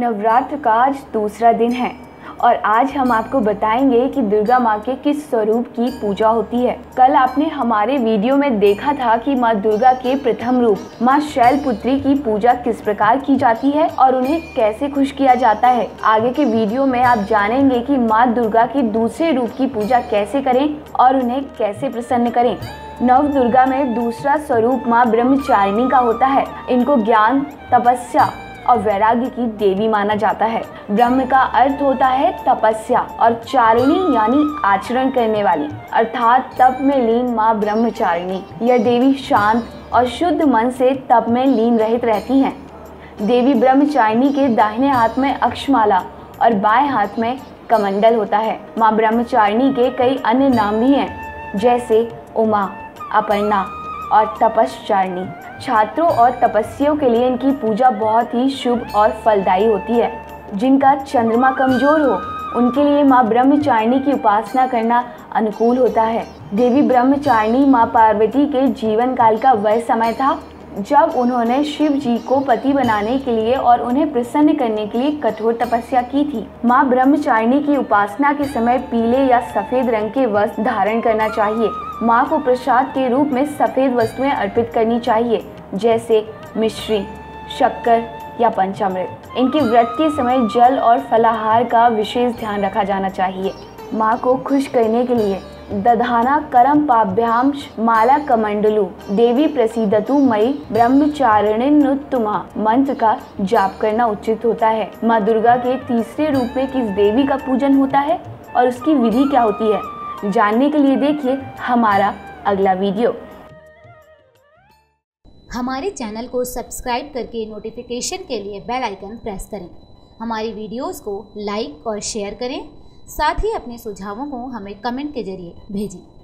नवरात्र का आज दूसरा दिन है। और आज हम आपको बताएँगे कि दुर्गा माँ के किस स्वरूप की पूजा होती है। कल आपने हमारे वीडियो में देखा था कि माँ दुर्गा के प्रथम रूप, माँ शैलपुत्री की पूजा किस प्रकार की जाती है और उन्हें कैसे खुश किया जाता है। आगे के वीडियो में आप जानेंगे कि माँ दुर्गा के दूसरे रूप की पूजा कैसे करें और उन्हें कैसे प्रसन्न करें। नव दुर्गा में दूसरा स्वरूप माँ ब्रह्मचारिणी का होता है। इनको ज्ञान, तपस्या और वैराग्य की देवी माना जाता है। ब्रह्म का अर्थ होता है तपस्या और चारिणी यानी आचरण करने वाली। अर्थात तप में लीन माँ ब्रह्मचारिणी। यह देवी शांत और शुद्ध मन से तप में लीन रहित रहती हैं। देवी ब्रह्मचारिणी के दाहिने हाथ में अक्षमाला और बाएँ हाथ में कमंडल होता है। माँ ब्रह्मचारिणी के कई अन्य नाम भी हैं, जैसे उमा, अपर्णा और तपस्चारिणी छात्रों और तपस्वियों के लिए इनकी पूजा बहुत ही शुभ और फलदायी होती है। जिनका चंद्रमा कमज़ोर हो, उनके लिए माँ ब्रह्मचारिणी की उपासना करना अनुकूल होता है। देवी ब्रह्मचारिणी माँ पार्वती के जीवन काल का वह समय था जब उन्होंने शिव जी को पति बनाने के लिए और उन्हें प्रसन्न करने के लिए कठोर तपस्या की थी, माँ ब्रह्मचारिणी की उपासना के समय पीले या सफ़ेद रंग के वस्त्र धारण करना चाहिए। माँ को प्रसाद के रूप में सफ़ेद वस्तुएँ अर्पित करनी चाहिए, जैसे मिश्री, शक्कर या पंचामृत। इनके व्रत के समय जल और फलाहार का विशेष ध्यान रखा जाना चाहिए। माँ को खुश करने के लिए दधाना करम पाभ्याम माला कमंडलु। देवी प्रसिद्धतु मई ब्रह्मचारिणीनुत्तमा मंत्र का जाप करना उचित होता है। माँ दुर्गा के तीसरे रूप में किस देवी का पूजन होता है और उसकी विधि क्या होती है, जानने के लिए देखिए हमारा अगला वीडियो। हमारे चैनल को सब्सक्राइब करके नोटिफिकेशन के लिए बेल आइकन प्रेस करें। हमारी वीडियोस को लाइक और शेयर करें। साथ ही अपने सुझावों को हमें कमेंट के ज़रिए भेजें।